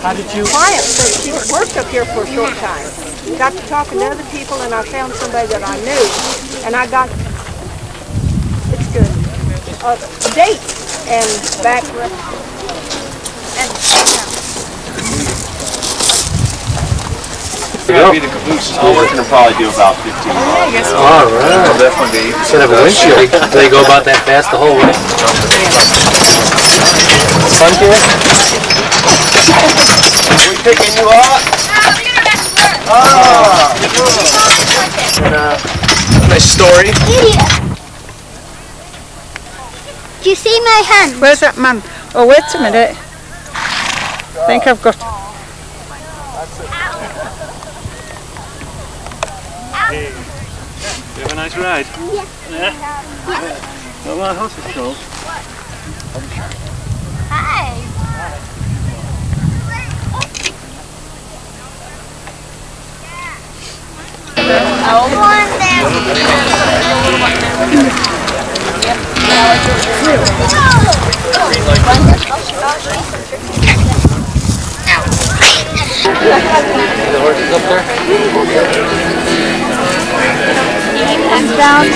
How did you? Quiet, she worked up here for a short time. Got to talking to other people, and I found somebody that I knew, and I got it's good. Uh, date and back. And Gonna be the caboose. Still working to probably do about 15 miles. All right. It'll definitely be. Should have a windshield. Do they go about that fast the whole way? Sun here? We picking you up? Ah. And, uh, Nice story. Do you see my hand? Where's that man? Oh, wait a minute. I think I've got. You have a nice ride? Yeah. Yeah? Well, my horse is cool. Hi. the horses up there? Down.